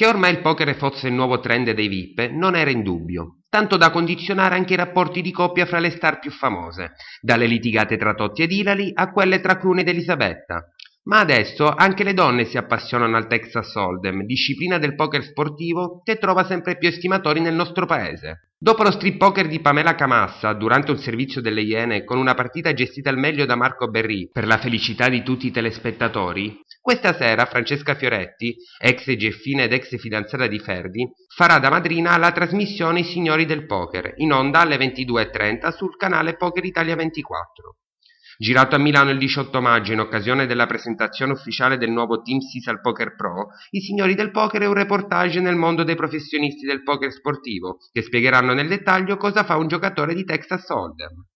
Che ormai il poker fosse il nuovo trend dei VIP non era in dubbio, tanto da condizionare anche i rapporti di coppia fra le star più famose, dalle litigate tra Totti ed Ilali a quelle tra Clune ed Elisabetta. Ma adesso anche le donne si appassionano al Texas Hold'em, disciplina del poker sportivo che trova sempre più estimatori nel nostro paese. Dopo lo strip poker di Pamela Camassa durante un servizio delle Iene con una partita gestita al meglio da Marco Berri per la felicità di tutti i telespettatori, questa sera Francesca Fioretti, ex Geffina ed ex fidanzata di Ferdi, farà da madrina alla trasmissione I Signori del Poker, in onda alle 22.30 sul canale Poker Italia 24. Girato a Milano il 18 maggio in occasione della presentazione ufficiale del nuovo Team Sisal Poker Pro, I Signori del Poker è un reportage nel mondo dei professionisti del poker sportivo, che spiegheranno nel dettaglio cosa fa un giocatore di Texas Hold'em.